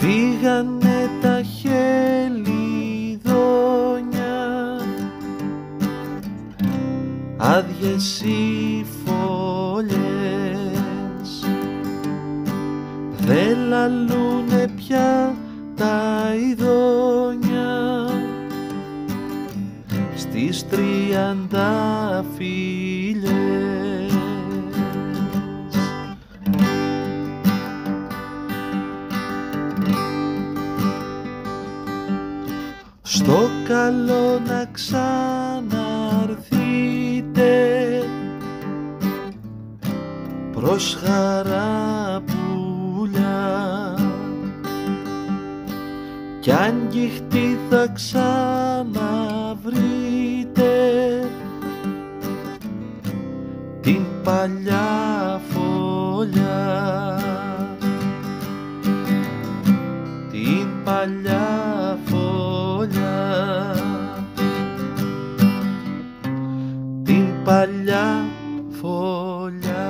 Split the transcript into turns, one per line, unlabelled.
Βγήκανε τα χελιδόνια. Άδειες οι φωλιές. Δεν λαλούνε πια τα ειδόνια. Στις τριάντα Στο καλό να ξαναρθείτε. Προς χαρά πουλιά. Κι αγγιχτή θα ξαναβρείτε. Την παλιά φωλιά. Την παλιά στόλια την παλιά φωλιά.